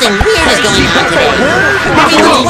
Something weird is going on today. Every little